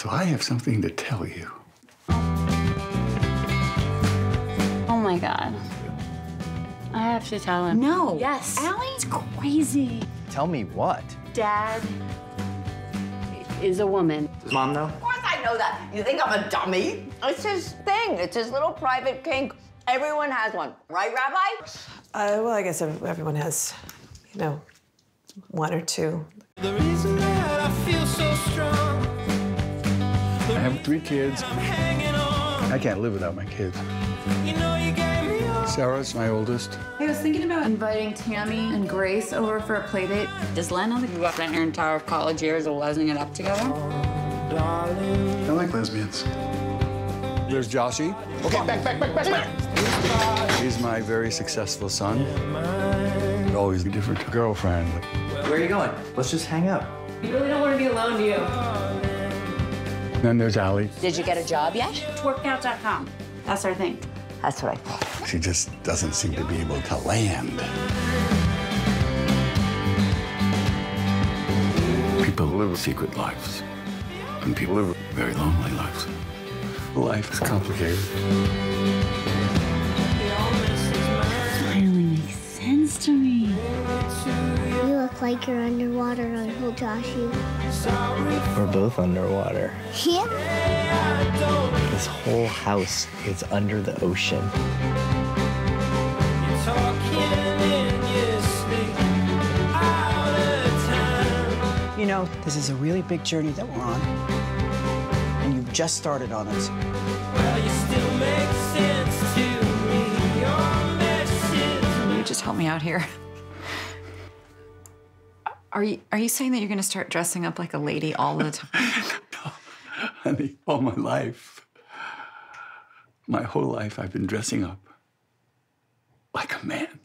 So I have something to tell you. Oh my God. I have to tell him. No. Yes. Ali's crazy. Tell me what? Dad is a woman. Does mom know? Of course I know that. You think I'm a dummy? It's his thing. It's his little private kink. Everyone has one, right, Rabbi? Uh, well, I guess everyone has, you know, one or two. Three kids. I can't live without my kids. You know you gave me all. Sarah's my oldest. I was thinking about inviting Tammy and Grace over for a play date. Does Len know that you spent your entire college years lesing it up together? I like lesbians. There's Joshy. Okay, back, back, back, back, back. He's my very successful son. Always a different girlfriend. Where are you going? Let's just hang out. You really don't want to be alone, do you? Then there's Ali. Did you get a job yet? Twerkout.com. That's our thing. That's what I thought. She just doesn't seem to be able to land. People live secret lives, and people live very lonely lives. Life is complicated. Like you're underwater, Uncle Joshy. We're both underwater. Yeah? This whole house is under the ocean. You're talking in your sleep. Out of time. You know, this is a really big journey that we're on. And you've just started on it. Well, you still make sense to me. Your message. Will you just help me out here? Are you are you saying that you're going to start dressing up like a lady all the time? no, Honey, all my life, my whole life, I've been dressing up like a man.